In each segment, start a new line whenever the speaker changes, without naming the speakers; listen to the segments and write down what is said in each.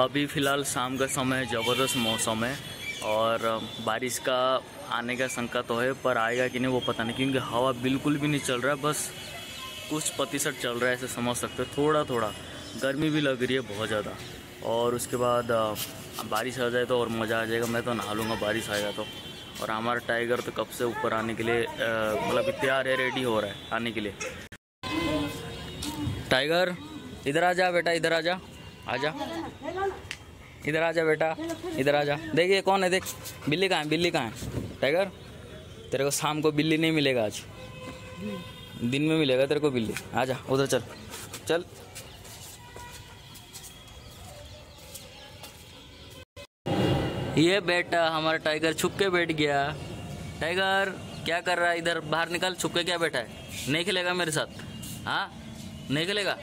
अभी फ़िलहाल शाम का समय ज़बरदस्त मौसम है और बारिश का आने का संकट तो है, पर आएगा कि नहीं वो पता नहीं, क्योंकि हवा बिल्कुल भी नहीं चल रहा है, बस कुछ प्रतिशत चल रहा है ऐसे समझ सकते हो थोड़ा थोड़ा गर्मी भी लग रही है बहुत ज़्यादा। और उसके बाद बारिश आ जाए तो और मज़ा आ जाएगा, मैं तो नहा लूँगा, बारिश आएगा तो। और हमारा टाइगर तो कब से ऊपर आने के लिए मतलब तैयार है, रेडी हो रहा है, आने के लिए। टाइगर, इधर आ जा बेटा, इधर आ जा आ जा। इधर आ जा बेटा, इधर आ जा देखिए कौन है, देख। बिल्ली कहाँ है, बिल्ली कहाँ है? टाइगर तेरे को शाम को बिल्ली नहीं मिलेगा आज। दिन में मिलेगा तेरे को बिल्ली। आ जा उधर चल। चल। ये बेटा हमारा टाइगर छुप के बैठ गया। टाइगर क्या कर रहा है इधर? बाहर निकल, छुप के क्या बैठा है? नहीं खेलेगा मेरे साथ। हाँ? नहीं खेलेगा?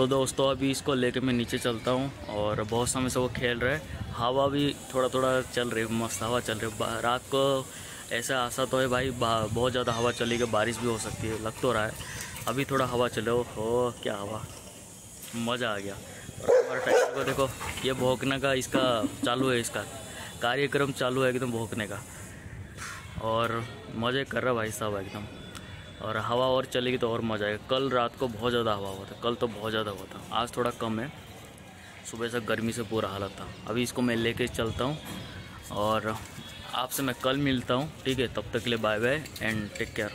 तो दोस्तों, अभी इसको लेके मैं नीचे चलता हूँ और बहुत समय से वो खेल रहे हैं। हवा भी थोड़ा थोड़ा चल रही है, मस्त हवा चल रही है। रात को ऐसा आशा तो है भाई बहुत ज़्यादा हवा चलेगी बारिश भी हो सकती है, लग तो रहा है। अभी थोड़ा हवा चले हो। क्या हवा। मज़ा आ गया। और हमारे टाइगर को देखो, ये भौंकने का इसका चालू है इसका। कार्यक्रम चालू है एकदम भोंकने का। और मज़े कर रहा भाई साहब एकदम। और हवा और चलेगी तो और मज़ा आएगा। कल रात को बहुत ज़्यादा हवा हुआ था। कल तो बहुत ज़्यादा हुआ था। आज थोड़ा कम है। सुबह से गर्मी से पूरा हालत था। अभी इसको मैं लेके चलता हूँ और आपसे मैं कल मिलता हूँ। ठीक है, तब तक के लिए bye bye and take care